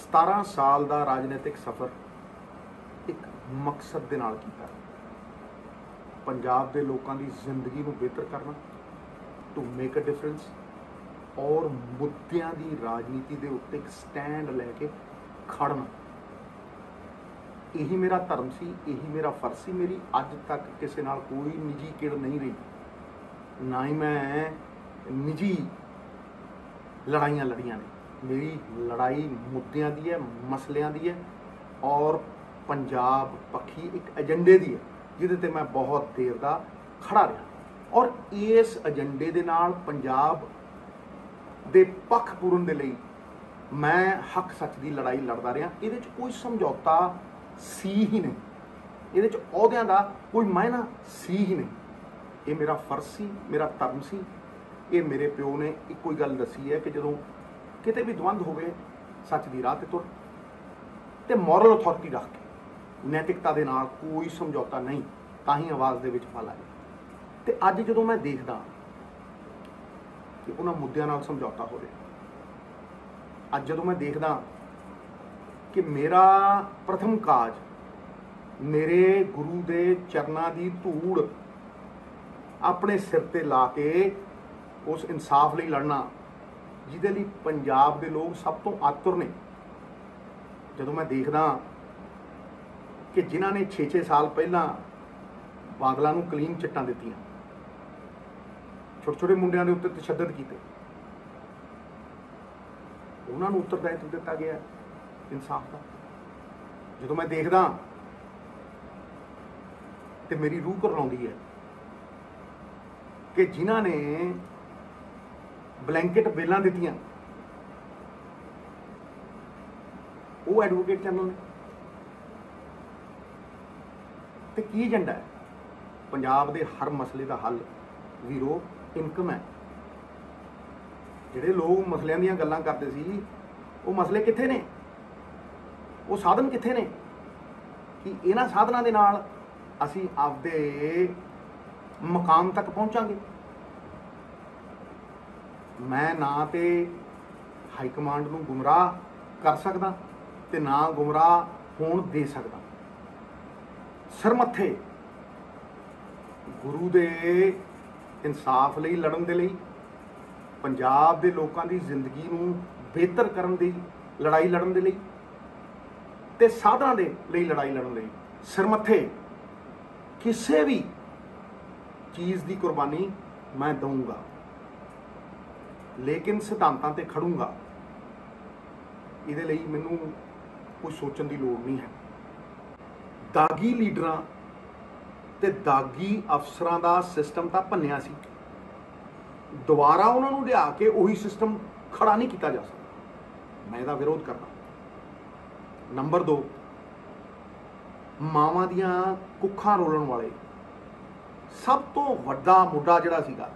17 ਸਾਲ ਦਾ ਰਾਜਨੀਤਿਕ ਸਫ਼ਰ ਇੱਕ ਮਕਸਦ ਦੇ ਨਾਲ ਕੀਤਾ। ਪੰਜਾਬ ਦੇ ਲੋਕਾਂ ਦੀ ਜ਼ਿੰਦਗੀ ਨੂੰ ਬਿਹਤਰ ਕਰਨਾ ਟੂ ਮੇਕ ਅ ਡਿਫਰੈਂਸ ਔਰ ਮੁੱਦਿਆਂ ਦੀ ਰਾਜਨੀਤੀ ਦੇ ਉੱਤੇ ਇੱਕ ਸਟੈਂਡ ਲੈ ਕੇ ਖੜਨਾ। ਇਹੀ ਮੇਰਾ ਧਰਮ ਸੀ, ਇਹੀ ਮੇਰਾ ਫਰਜ਼ ਸੀ, ਮੇਰੀ ਅੱਜ ਤੱਕ ਕਿਸੇ ਨਾਲ ਕੋਈ ਨਿੱਜੀ ਕਿੜ ਨਹੀਂ ਰਹੀ। ਨਾ ਹੀ ਮੈਂ ਨਿੱਜੀ ਲੜਾਈਆਂ ਲੜੀਆਂ ਨੇ। ਮੇਰੀ ਲੜਾਈ ਮੁੱਦਿਆਂ ਦੀ ਹੈ, ਮਸਲਿਆਂ ਦੀ ਹੈ ਔਰ ਪੰਜਾਬ ਪੱਖੀ ਇੱਕ ਏਜੰਡੇ ਦੀ ਹੈ, ਜਿਹਦੇ ਤੇ ਮੈਂ ਬਹੁਤ ਦੇਰ ਦਾ ਖੜਾ ਰਿਹਾ। ਔਰ ਇਸ ਏਜੰਡੇ ਦੇ ਨਾਲ ਪੰਜਾਬ ਦੇ ਪੱਖ ਪੂਰਨ ਦੇ ਲਈ ਮੈਂ ਹੱਕ ਸੱਚ ਦੀ ਲੜਾਈ ਲੜਦਾ ਰਿਹਾ। ਇਹਦੇ 'ਚ ਕੋਈ ਸਮਝੌਤਾ ਸੀ ਹੀ ਨਹੀਂ। ਇਹਦੇ 'ਚ ਅਹੁਦਿਆਂ ਦਾ ਕੋਈ ਮਾਇਨਾ ਸੀ ਹੀ ਨਹੀਂ। ਇਹ ਮੇਰਾ ਫਰਜ਼ ਸੀ, ਮੇਰਾ ਧਰਮ ਸੀ। ਇਹ ਮੇਰੇ ਪਿਓ ਨੇ ਇੱਕੋ ਹੀ ਗੱਲ ਦੱਸੀ ਹੈ ਕਿ ਜਦੋਂ ਕਿਤੇ ਵੀ ਦਵੰਦ ਹੋਵੇ, ਸੱਚ ਦੀ ਰਾਹ ਤੇ ਤੁਰ। ਤੇ ਮੋਰਲ ਅਥਾਰਟੀ ਰੱਖ ਕੇ, ਨੈਤਿਕਤਾ ਦੇ ਨਾਲ ਕੋਈ ਸਮਝੌਤਾ ਨਹੀਂ, ਤਾਂ ਹੀ ਆਵਾਜ਼ ਦੇ ਵਿੱਚ ਫਲ ਆਏ ਤੇ ਅੱਜ ਜਦੋਂ ਮੈਂ ਦੇਖਦਾ ਕਿ ਉਹਨਾਂ ਮੁੱਦਿਆਂ ਨਾਲ ਸਮਝੌਤਾ ਹੋ ਰਿਹਾ, ਅੱਜ ਜਦੋਂ ਮੈਂ ਦੇਖਦਾ ਕਿ ਮੇਰਾ ਪ੍ਰਥਮ ਕਾਜ ਮੇਰੇ ਗੁਰੂ ਦੇ ਚਰਨਾਂ ਦੀ ਧੂੜ ਆਪਣੇ ਸਿਰ ਤੇ ਲਾ ਕੇ ਉਸ ਇਨਸਾਫ ਲਈ ਲੜਨਾ ਜਿਹਦੇ ਲਈ ਪੰਜਾਬ ਦੇ ਲੋਕ ਸਭ ਤੋਂ ਆਤੁਰ ਨੇ। ਜਦੋਂ ਮੈਂ ਦੇਖਦਾ ਕਿ ਜਿਨ੍ਹਾਂ ਨੇ 6-6 ਸਾਲ ਪਹਿਲਾਂ ਬਾਦਲਾਂ ਨੂੰ ਕਲੀਨ ਚਿੱਟਾਂ ਦਿੱਤੀਆਂ ਛੋਟੇ ਛੋਟੇ ਮੁੰਡਿਆਂ ਦੇ ਉੱਤੇ ਤਸ਼ੱਦਦ ਕੀਤੇ, ਉਹਨਾਂ ਨੂੰ ਉੱਤਰਦਾਇਤਵ ਦਿੱਤਾ ਗਿਆ ਇਨਸਾਫ ਦਾ। ਜਦੋਂ ਮੈਂ ਦੇਖਦਾ ਤੇ ਮੇਰੀ ਰੂਹ ਕਰਲਾਉਂਦੀ ਹੈ ਕਿ ਜਿਨ੍ਹਾਂ ਨੇ ਬਲੈਂਕਟ ਬੇਲਾਂ ਦਿੱਤੀਆਂ। ਉਹ ਐਡਵੋਕੇਟ ਚੈਨਲ ਨੇ ਤੇ ਕੀ ਏਜੰਡਾ ਹੈ? ਪੰਜਾਬ ਦੇ ਹਰ ਮਸਲੇ ਦਾ ਹੱਲ ਵੀਰੋ ਇਨਕਮ ਹੈ। ਜਿਹੜੇ ਲੋਕ ਮਸਲਿਆਂ ਦੀਆਂ ਗੱਲਾਂ ਕਰਦੇ ਸੀ, ਉਹ ਮਸਲੇ ਕਿੱਥੇ ਨੇ? ਉਹ ਸਾਧਨ ਕਿੱਥੇ ਨੇ? ਕਿ ਇਹਨਾਂ ਸਾਧਨਾਂ ਦੇ ਨਾਲ ਅਸੀਂ ਆਪਦੇ ਮਕਾਮ ਤੱਕ ਪਹੁੰਚਾਂਗੇ। ਮੈਂ ਨਾ ਤੇ ਹਾਈ ਕਮਾਂਡ ਨੂੰ ਗੁੰਮਰਾਹ ਕਰ ਸਕਦਾ ਤੇ ਨਾ ਗੁੰਮਰਾਹ ਹੋਣ ਦੇ ਸਕਦਾ। ਸਰਮੱਥੇ। ਗੁਰੂ ਦੇ ਇਨਸਾਫ ਲਈ ਲੜਨ ਦੇ ਲਈ, ਪੰਜਾਬ ਦੇ ਲੋਕਾਂ ਦੀ ਜ਼ਿੰਦਗੀ ਨੂੰ ਬਿਹਤਰ ਕਰਨ ਦੀ ਲੜਾਈ ਲੜਨ ਦੇ ਲਈ ਤੇ ਸਾਧਨਾਂ ਦੇ ਲਈ ਲੜਾਈ ਲੜਨ ਲਈ। ਸਰਮੱਥੇ। ਕਿਸੇ ਵੀ ਚੀਜ਼ ਦੀ ਕੁਰਬਾਨੀ ਮੈਂ ਦਊਂਗਾ। ਲੇਕਿਨ ਸਿਧਾਂਤਾਂ ਤੇ ਖੜੂੰਗਾ। ਇਹਦੇ ਲਈ ਮੈਨੂੰ ਕੋਈ ਸੋਚਣ ਦੀ ਲੋੜ ਨਹੀਂ ਹੈ। ਦਾਗੀ ਲੀਡਰਾਂ ਤੇ ਦਾਗੀ ਅਫਸਰਾਂ ਦਾ ਸਿਸਟਮ ਤਾਂ ਭੰਨਿਆ ਸੀ। ਦੁਬਾਰਾ ਉਹਨਾਂ ਨੂੰ ਲਿਆ ਕੇ ਉਹੀ ਸਿਸਟਮ ਖੜਾ ਨਹੀਂ ਕੀਤਾ ਜਾ ਸਕਦਾ। ਮੈਂ ਇਹਦਾ ਵਿਰੋਧ ਕਰਦਾ ਨੰਬਰ 2 ਮਾਵਾਂ ਦੀਆਂ ਕੁੱਖਾਂ ਰੋਲਣ ਵਾਲੇ ਸਭ ਤੋਂ ਵੱਡਾ ਮੁੱਦਾ ਜਿਹੜਾ ਸੀਗਾ,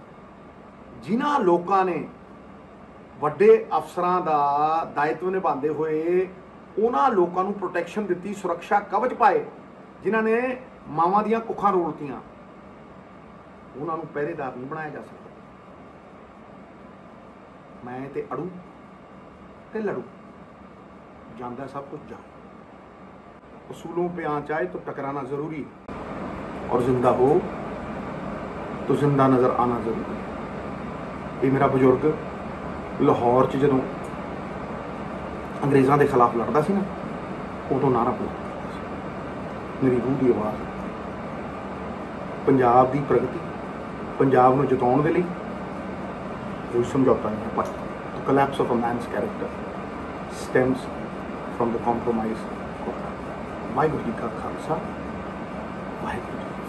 ਜਿਨ੍ਹਾਂ ਲੋਕਾਂ ਨੇ ਵੱਡੇ ਅਫਸਰਾਂ ਦਾ ਦਾਇਤਵ ਨਿਭਾਉਂਦੇ ਹੋਏ ਉਹਨਾਂ ਲੋਕਾਂ ਨੂੰ ਪ੍ਰੋਟੈਕਸ਼ਨ ਦਿੱਤੀ, ਸੁਰੱਖਿਆ ਕਵਚ ਪਾਏ, ਜਿਨ੍ਹਾਂ ਨੇ ਮਾਵਾਂ ਦੀਆਂ ਕੁੱਖਾਂ ਰੋਲਤੀਆਂ। ਉਹਨਾਂ ਨੂੰ ਪਹਿਰੇਦਾਰ ਨਹੀਂ ਬਣਾਇਆ ਜਾ ਸਕਦਾ। ਮੈਂ ਤੇ ਅੜੂ ਤੇ ਲੜੂ। ਜਾਂਦਾ ਸਭ ਕੁਝ ਜਾ। ਉਸੂਲੋਂ ਪੇ ਆਂਚ ਆਏ ਤਾਂ ਟਕਰਾਣਾ ਜ਼ਰੂਰੀ ਔਰ ਜ਼ਿੰਦਾ ਹੋ ਤਾਂ ਜ਼ਿੰਦਾ ਨਜ਼ਰ ਆਣਾ ਜ਼ਰੂਰੀ ਇਹ ਮੇਰਾ ਬਜ਼ੁਰਗ ਲਾਹੌਰ 'ਚ ਜਦੋਂ ਅੰਗਰੇਜ਼ਾਂ ਦੇ ਖਿਲਾਫ ਲੜਦਾ ਸੀ ਨਾ, ਉਦੋਂ ਨਾਰਾ ਬੁਲਾਉਂਦਾ ਸੀ। ਮੇਰੀ ਰੂਹ ਦੀ ਆਵਾਜ਼ ਪੰਜਾਬ ਦੀ ਪ੍ਰਗਤੀ, ਪੰਜਾਬ ਨੂੰ ਜਿਤਾਉਣ ਦੇ ਲਈ ਕੋਈ ਸਮਝੌਤਾ ਨਹੀਂ ਹੈ। ਪਰ the collapse of a man's character stems from the compromise of Waheguru ji ਕਾ ਖਾਲਸਾ, ਵਾਹਿਗੁਰੂ ਜੀ